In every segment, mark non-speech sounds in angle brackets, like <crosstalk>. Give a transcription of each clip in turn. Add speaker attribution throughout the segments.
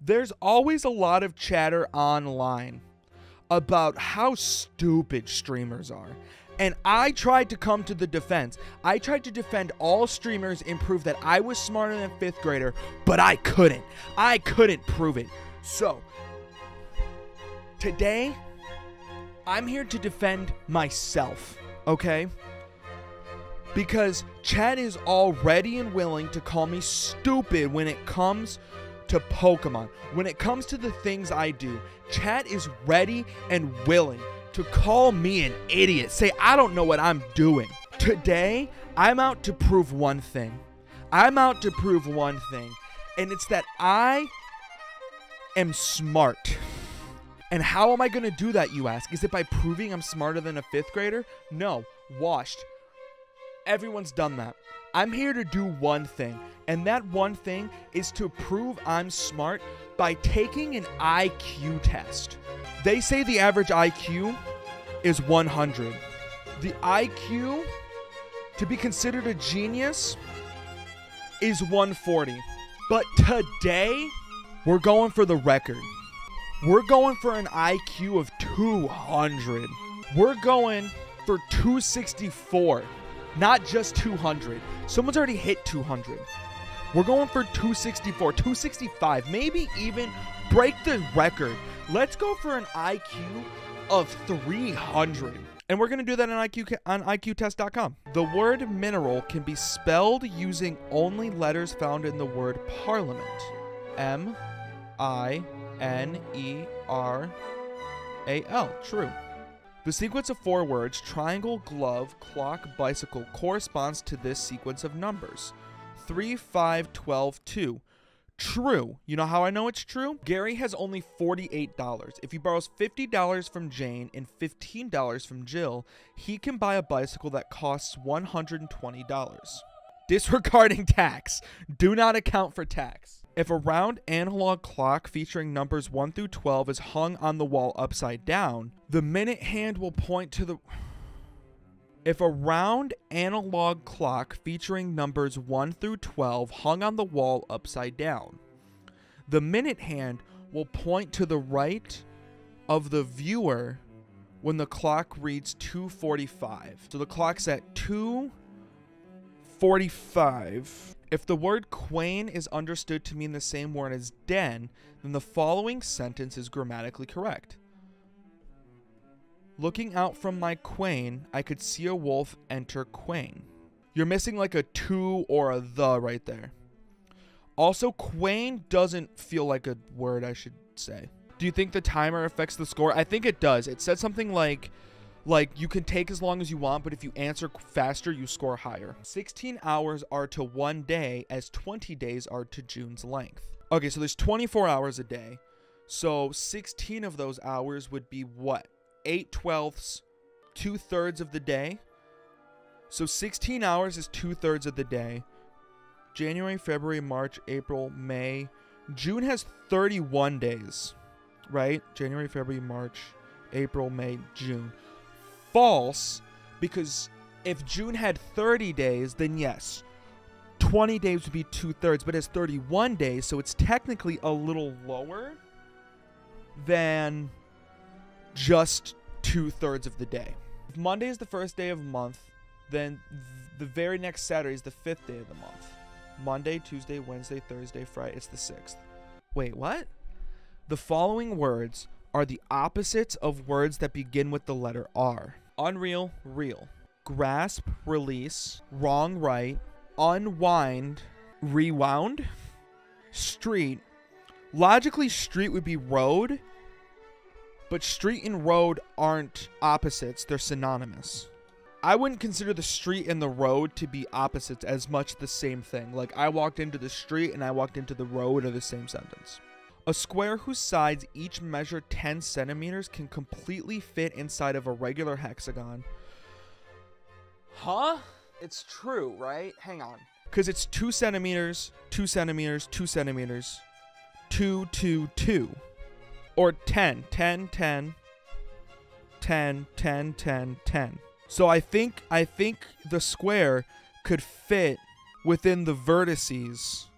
Speaker 1: there's always a lot of chatter online about how stupid streamers are. And I tried to come to the defense. I tried to defend all streamers and prove that I was smarter than a fifth grader, but I couldn't. I couldn't prove it. So, today, I'm here to defend myself, okay? Because Chad is already and willing to call me stupid when it comes to Pokemon. When it comes to the things I do, Chad is ready and willing to call me an idiot. Say, I don't know what I'm doing. Today, I'm out to prove one thing. I'm out to prove one thing, and it's that I am smart. And how am I going to do that, you ask? Is it by proving I'm smarter than a fifth grader? No, washed. Everyone's done that. I'm here to do one thing, and that one thing is to prove I'm smart by taking an IQ test. They say the average IQ is 100. The IQ to be considered a genius is 140. But today, we're going for the record. We're going for an IQ of 200. We're going for 264, not just 200. Someone's already hit 200. We're going for 264, 265, maybe even break the record. Let's go for an IQ of 300. And we're going to do that on IQ on IQtest.com. The word mineral can be spelled using only letters found in the word parliament. M I N E R A L. True. The sequence of four words, triangle, glove, clock, bicycle, corresponds to this sequence of numbers 3, 5, 12, 2. True. You know how I know it's true? Gary has only $48. If he borrows $50 from Jane and $15 from Jill, he can buy a bicycle that costs $120. Disregarding <laughs> tax. Do not account for tax. If a round analog clock featuring numbers 1 through 12 is hung on the wall upside down, the minute hand will point to the. If a round analog clock featuring numbers 1 through 12 hung on the wall upside down, the minute hand will point to the right of the viewer when the clock reads 245. So the clock's at 245. If the word quain is understood to mean the same word as den, then the following sentence is grammatically correct. Looking out from my quain, I could see a wolf enter quain. You're missing like a to or a the right there. Also, quain doesn't feel like a word I should say. Do you think the timer affects the score? I think it does. It said something like like you can take as long as you want, but if you answer faster, you score higher. 16 hours are to one day as 20 days are to June's length. Okay, so there's 24 hours a day. So 16 of those hours would be what? 8 twelfths, two thirds of the day. So 16 hours is two thirds of the day. January, February, March, April, May. June has 31 days, right? January, February, March, April, May, June false because if June had 30 days, then yes, 20 days would be two thirds, but it's 31 days, so it's technically a little lower than just two thirds of the day. If Monday is the first day of month, then the very next Saturday is the fifth day of the month. Monday, Tuesday, Wednesday, Thursday, Friday, it's the sixth. Wait, what? The following words are the opposites of words that begin with the letter R. Unreal, real. Grasp, release. Wrong, right. Unwind, rewound. Street. Logically, street would be road, but street and road aren't opposites, they're synonymous. I wouldn't consider the street and the road to be opposites as much the same thing. Like, I walked into the street and I walked into the road are the same sentence. A square whose sides each measure 10 centimeters can completely fit inside of a regular hexagon. Huh? It's true, right? Hang on. Because it's 2 centimeters, 2 centimeters, 2 centimeters, 2, 2, 2. Or 10, 10, 10, 10, 10, 10, 10. So I think I think the square could fit within the vertices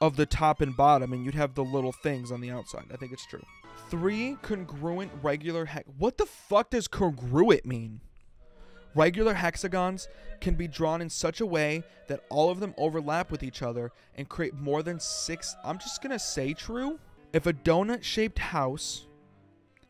Speaker 1: of the top and bottom, and you'd have the little things on the outside. I think it's true. Three congruent regular hex. What the fuck does congruent mean? Regular hexagons can be drawn in such a way that all of them overlap with each other and create more than six. I'm just gonna say true. If a donut shaped house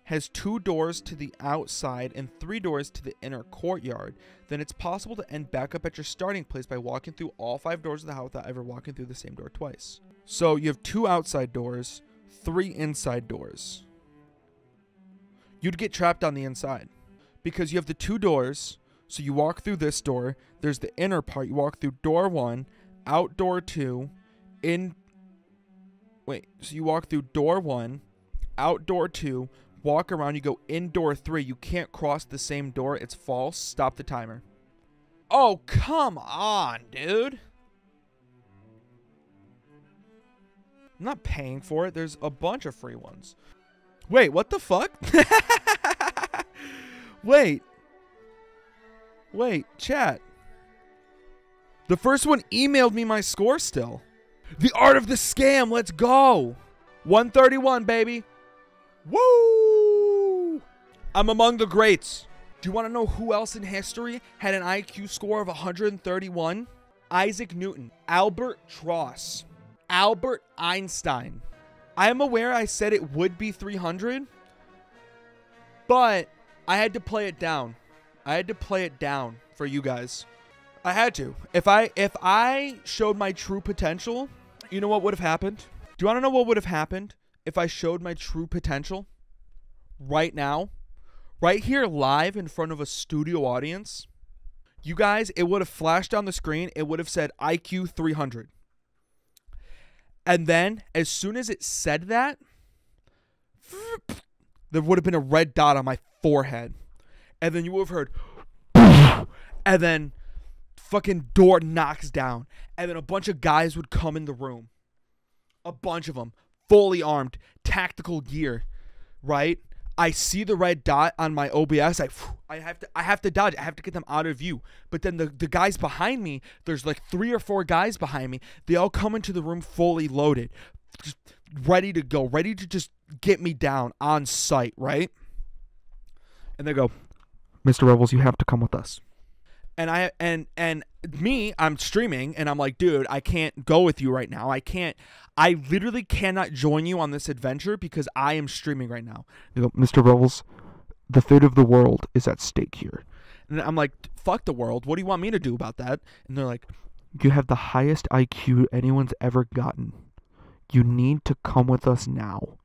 Speaker 1: has two doors to the outside and three doors to the inner courtyard, then it's possible to end back up at your starting place by walking through all five doors of the house without ever walking through the same door twice. So you have two outside doors, three inside doors. You'd get trapped on the inside because you have the two doors. So you walk through this door, there's the inner part, you walk through door one, out door two, in. Wait, so you walk through door one, outdoor two, walk around, you go indoor three. You can't cross the same door. It's false. Stop the timer. Oh, come on, dude. I'm not paying for it. There's a bunch of free ones. Wait, what the fuck? <laughs> Wait. Wait, chat. The first one emailed me my score still. The art of the scam. Let's go. 131, baby. Woo! I'm among the greats. Do you want to know who else in history had an IQ score of 131? Isaac Newton, Albert Tross, Albert Einstein. I am aware I said it would be 300, but I had to play it down. I had to play it down for you guys. I had to. If I if I showed my true potential, you know what would have happened? Do you want to know what would have happened if I showed my true potential right now? Right here live in front of a studio audience? You guys, it would have flashed on the screen. It would have said IQ 300. And then as soon as it said that, there would have been a red dot on my forehead. And then you would have heard and then fucking door knocks down and then a bunch of guys would come in the room a bunch of them fully armed tactical gear right i see the red dot on my obs i i have to i have to dodge i have to get them out of view. But then the the guys behind me there's like three or four guys behind me they all come into the room fully loaded just ready to go ready to just get me down on sight right? And they go mr Revels you have to come with us. And I and and me, I'm streaming and I'm like, dude, I can't go with you right now. I can't I literally cannot join you on this adventure because I am streaming right now. Mr. Revels, the fate of the world is at stake here. And I'm like, fuck the world. What do you want me to do about that? And they're like, You have the highest IQ anyone's ever gotten. You need to come with us now.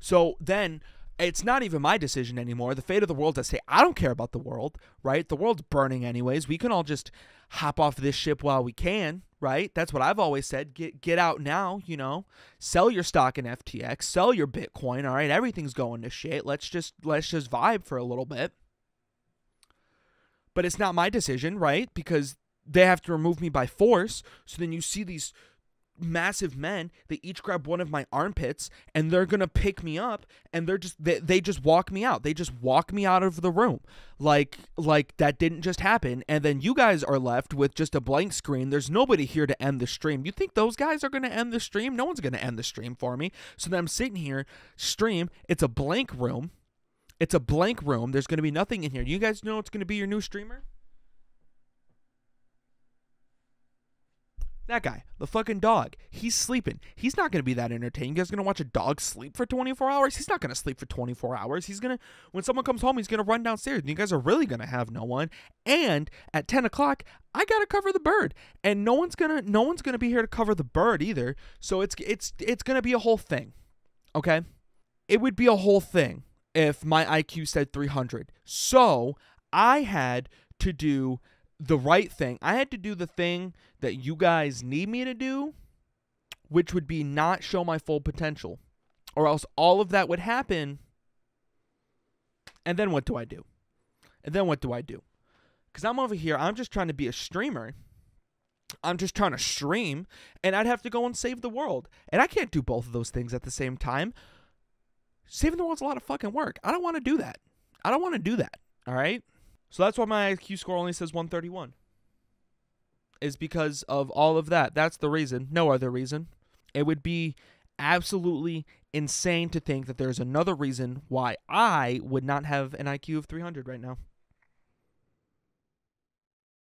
Speaker 1: So then it's not even my decision anymore. The fate of the world, I say, I don't care about the world, right? The world's burning anyways. We can all just hop off this ship while we can, right? That's what I've always said. Get get out now, you know. Sell your stock in FTX, sell your Bitcoin, all right? Everything's going to shit. Let's just let's just vibe for a little bit. But it's not my decision, right? Because they have to remove me by force. So then you see these massive men they each grab one of my armpits and they're gonna pick me up and they're just they, they just walk me out. They just walk me out of the room. Like like that didn't just happen. And then you guys are left with just a blank screen. There's nobody here to end the stream. You think those guys are gonna end the stream? No one's gonna end the stream for me. So then i'm sitting here stream it's a blank room. It's a blank room. There's gonna be nothing in here. You guys know it's gonna be your new streamer That guy, the fucking dog, he's sleeping. He's not going to be that entertaining. You guys going to watch a dog sleep for 24 hours? He's not going to sleep for 24 hours. He's going to, when someone comes home, he's going to run downstairs. And you guys are really going to have no one. And at 10 o'clock, I got to cover the bird. And no one's going to, no one's going to be here to cover the bird either. So it's, it's, it's going to be a whole thing. Okay. It would be a whole thing if my IQ said 300. So I had to do the right thing. I had to do the thing that you guys need me to do, which would be not show my full potential. Or else all of that would happen. And then what do I do? And then what do I do? Because I'm over here, I'm just trying to be a streamer. I'm just trying to stream, and I'd have to go and save the world. And I can't do both of those things at the same time. Saving the world's a lot of fucking work. I don't want to do that. I don't want to do that. All right? So that's why my IQ score only says 131. Is because of all of that. That's the reason. No other reason. It would be absolutely insane to think that there's another reason why I would not have an IQ of 300 right now.